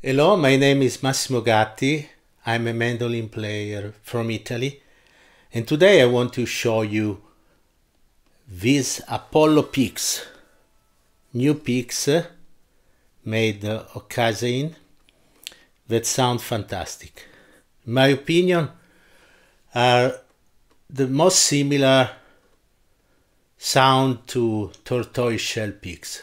Hello, my name is Massimo Gatti. I'm a mandolin player from Italy. And today I want to show you these Apollo picks. New picks uh, made uh, of casein that sound fantastic. In my opinion, are the most similar sound to tortoise shell picks.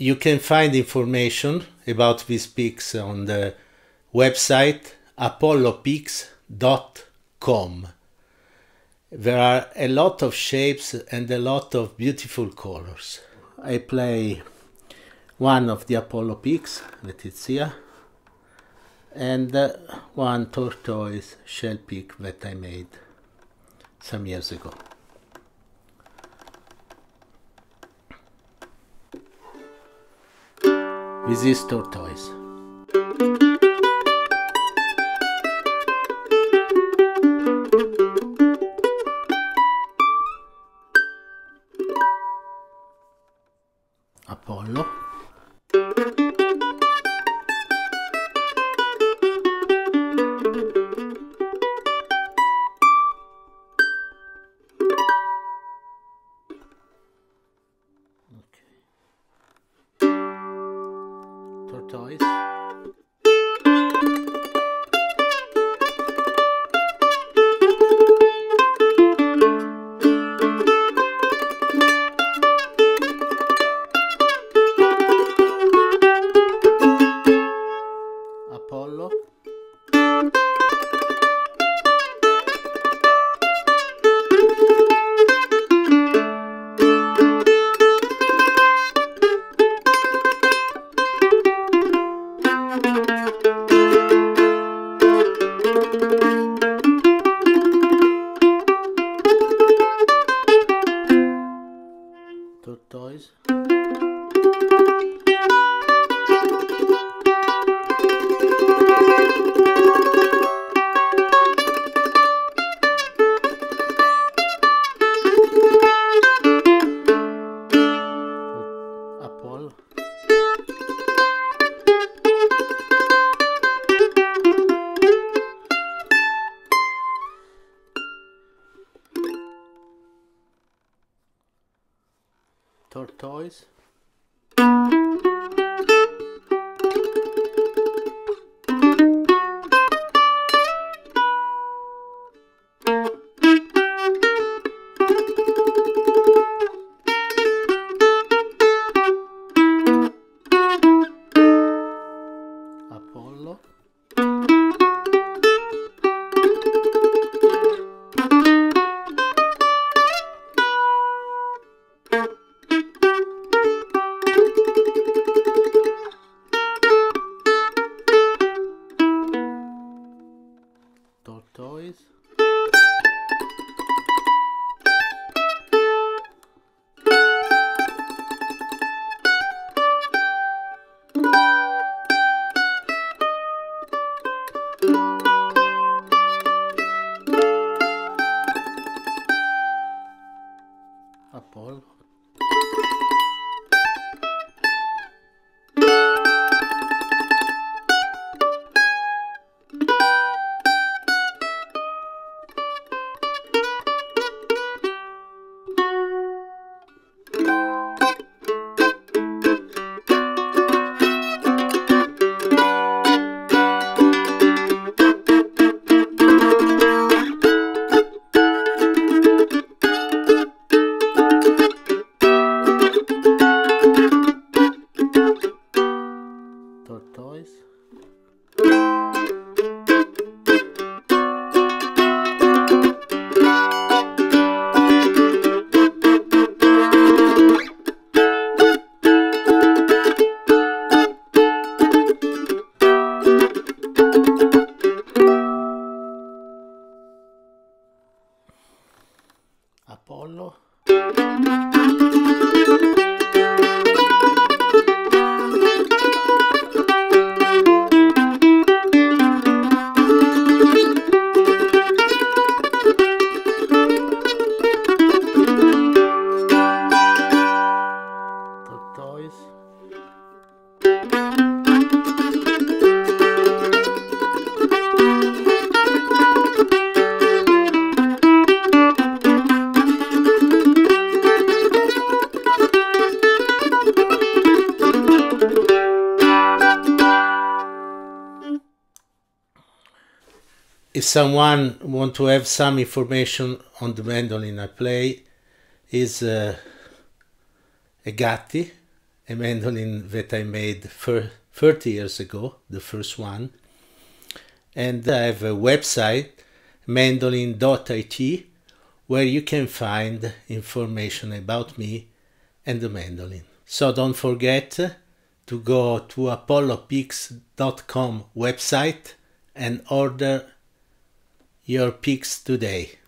You can find information about these picks on the website apollopicks.com. There are a lot of shapes and a lot of beautiful colors. I play one of the Apollo picks, that is here, and uh, one tortoise shell pick that I made some years ago. This is tortoise. Tortoise. Tortoise. Tortoise. guys. noise. Apollo. If someone want to have some information on the mandolin I play, is uh, a Gatti, mandolin that I made for 30 years ago, the first one. And I have a website, mandolin.it, where you can find information about me and the mandolin. So don't forget to go to apollopicks.com website and order your picks today.